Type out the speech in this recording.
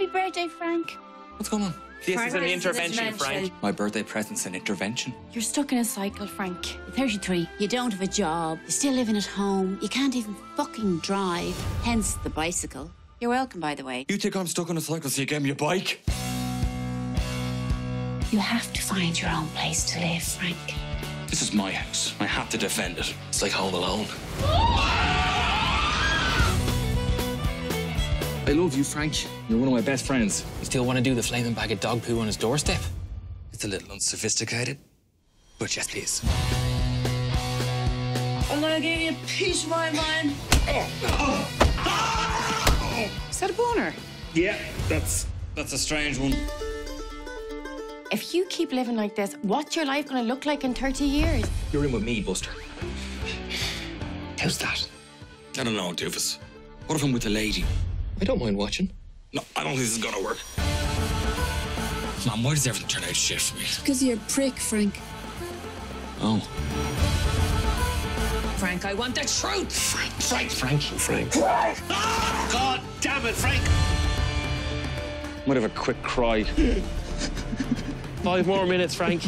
Happy birthday, Frank. What's going on? This Frank, is an intervention, intervention. Frank. My birthday present's an intervention. You're stuck in a cycle, Frank. You're 33. You don't have a job. You're still living at home. You can't even fucking drive. Hence the bicycle. You're welcome, by the way. You think I'm stuck on a cycle, so you gave me a bike? You have to find your own place to live, Frank. This is my house. I have to defend it. It's like Home Alone. I love you, Frank. You're one of my best friends. You still want to do the flaming bag of dog poo on his doorstep? It's a little unsophisticated, but yes, please. I'm gonna give you a piece of my mind. Is that a boner? Yeah, that's that's a strange one. If you keep living like this, what's your life going to look like in 30 years? You're in with me, Buster. How's that? I don't know, Doofus. What if I'm with a lady? I don't mind watching. No, I don't think this is gonna work. Mom, why does everything turn out shit for me? Because you're a prick, Frank. Oh. Frank, I want the truth. Frank, Frank, Frank, Frank. frank ah! God damn it, Frank! Might have a quick cry. Five more minutes, Frank.